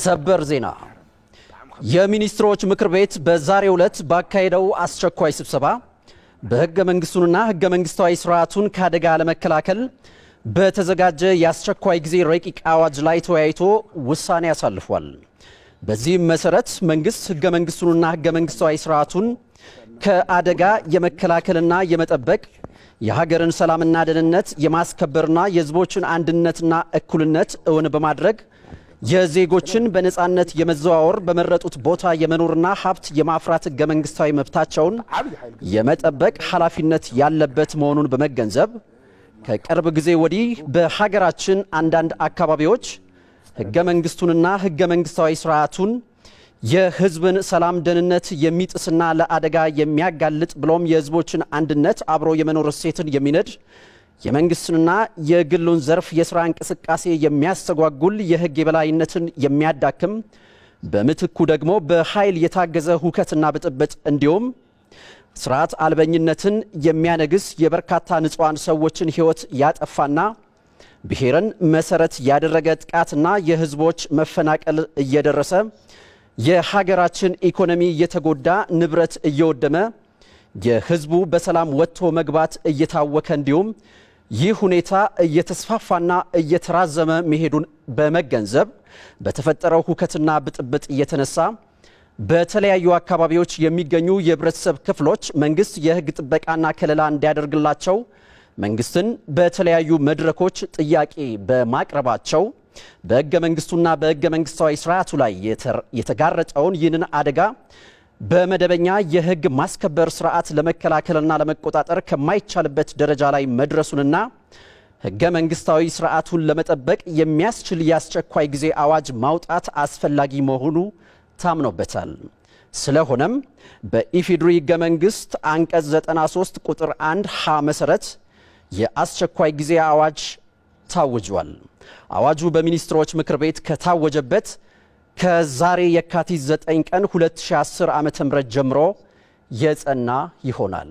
ሰበር ዜና የሚኒስትሮች ምክር ቤት በዛሬው ዕለት ባካሄደው አስቸኳይ ስብሰባ በሕገ መንግሥቱንና ሕገ መንግሥታዊ ስርዓቱን ከአደጋ ለመከላከል በተዘጋጀ የአስቸኳይ ጊዜ ረቂቅ አዋጅ ላይ ተወያይቶ ውሳኔ አሳልፏል። በዚህም መሰረት መንግሥት ሕገ መንግሥቱንና ሕገ መንግሥታዊ ስርዓቱን ከአደጋ የመከላከልና የመጠበቅ የሀገርን ሰላምና ደህንነት የማስከበርና የሕዝቦችን አንድነትና እኩልነት እውን በማድረግ የዜጎችን በነፃነት የመዘዋወር በመረጡት ቦታ የመኖርና ሀብት የማፍራት ሕገ መንግሥታዊ መብታቸውን የመጠበቅ ኃላፊነት ያለበት መሆኑን በመገንዘብ ከቅርብ ጊዜ ወዲህ በሀገራችን አንዳንድ አካባቢዎች ሕገ መንግሥቱንና ሕገ መንግሥታዊ ስርዓቱን የሕዝብን ሰላም ደህንነት የሚጥስና ለአደጋ የሚያጋልጥ ብሎም የሕዝቦችን አንድነት አብሮ የመኖር እሴትን የሚነድ የመንግስትንና የግሉን ዘርፍ የሥራ እንቅስቃሴ የሚያስተጓጉል የሕግ የበላይነትን የሚያዳክም በምትኩ ደግሞ በኃይል የታገዘ ሁከትና ብጥብጥ እንዲሁም ስርዓት አልበኝነትን የሚያነግስ የበርካታ ንጹሐን ሰዎችን ሕይወት ያጠፋና ብሔርን መሰረት ያደረገ ጥቃትና የሕዝቦች መፈናቀል እየደረሰ የሀገራችን ኢኮኖሚ እየተጎዳ ንብረት እየወደመ የሕዝቡ በሰላም ወጥቶ መግባት እየታወከ እንዲሁም ይህ ሁኔታ እየተስፋፋና እየተራዘመ መሄዱን በመገንዘብ በተፈጠረው ሁከትና ብጥብጥ እየተነሳ በተለያዩ አካባቢዎች የሚገኙ የህብረተሰብ ክፍሎች መንግስት የህግ ጥበቃና ከለላ እንዲያደርግላቸው መንግስትን በተለያዩ መድረኮች ጥያቄ በማቅረባቸው በህገ መንግስቱና በህገ መንግስታዊ ስርዓቱ ላይ የተጋረጠውን ይህንን አደጋ በመደበኛ የህግ ማስከበር ስርዓት ለመከላከልና ለመቆጣጠር ከማይቻልበት ደረጃ ላይ መድረሱንና ህገ መንግስታዊ ስርዓቱን ለመጠበቅ የሚያስችል የአስቸኳይ ጊዜ አዋጅ ማውጣት አስፈላጊ መሆኑ ታምኖበታል። ስለሆነም በኢፌዴሪ ህገ መንግስት አንቀጽ 93 ቁጥር 1 ሀ መሰረት የአስቸኳይ ጊዜ አዋጅ ታውጇል። አዋጁ በሚኒስትሮች ምክር ቤት ከታወጀበት ከዛሬ የካቲት 9 ቀን 2010 ዓ.ም ጀምሮ የጸና ይሆናል።